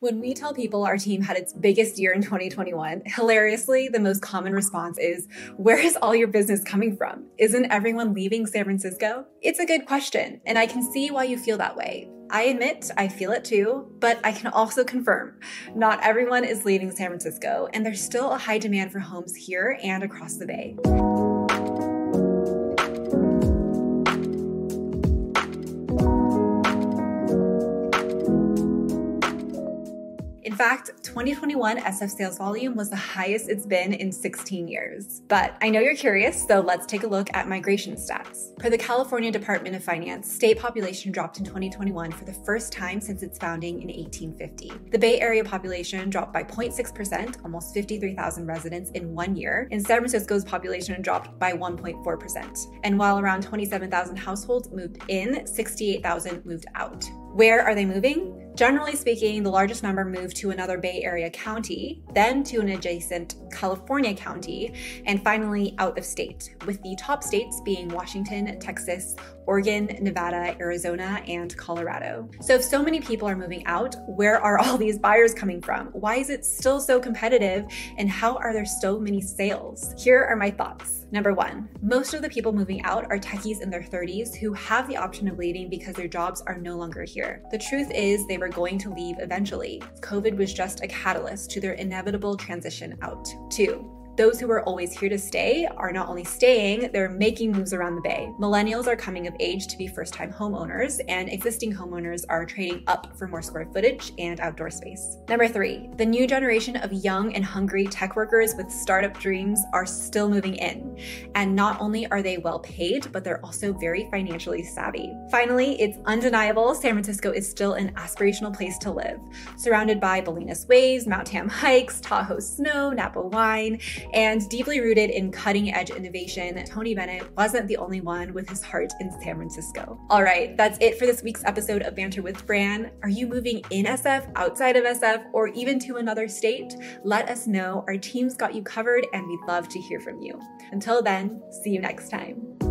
When we tell people our team had its biggest year in 2021, hilariously, the most common response is, Where is all your business coming from? Isn't everyone leaving San Francisco? It's a good question, and I can see why you feel that way. I admit I feel it too, but I can also confirm not everyone is leaving San Francisco, and there's still a high demand for homes here and across the Bay. Fact, 2021 SF sales volume was the highest it's been in 16 years. But I know you're curious, so let's take a look at migration stats. Per the California Department of Finance, state population dropped in 2021 for the first time since its founding in 1850. The Bay Area population dropped by 0.6%, almost 53,000 residents in one year, and San Francisco's population dropped by 1.4%. And while around 27,000 households moved in, 68,000 moved out. Where are they moving? Generally speaking, the largest number moved to another Bay Area county, then to an adjacent California county, and finally out of state, with the top states being Washington, Texas, Oregon, Nevada, Arizona, and Colorado. So, if so many people are moving out, where are all these buyers coming from? Why is it still so competitive? And how are there so many sales? Here are my thoughts. Number one, most of the people moving out are techies in their 30s who have the option of leaving because their jobs are no longer here. The truth is, they were going to leave eventually. COVID was just a catalyst to their inevitable transition out. Two, those who are always here to stay are not only staying, they're making moves around the Bay. Millennials are coming of age to be first time homeowners, and existing homeowners are trading up for more square footage and outdoor space. Number three, the new generation of young and hungry tech workers with startup dreams are still moving in. And not only are they well paid, but they're also very financially savvy. Finally, it's undeniable San Francisco is still an aspirational place to live, surrounded by Bolinas waves, Mount Tam hikes, Tahoe snow, Napa wine, and deeply rooted in cutting edge innovation, Tony Bennett wasn't the only one with his heart in San Francisco. All right, that's it for this week's episode of Banter with Bran. Are you moving in SF, outside of SF, or even to another state? Let us know. Our team's got you covered and we'd love to hear from you. Until then, see you next time.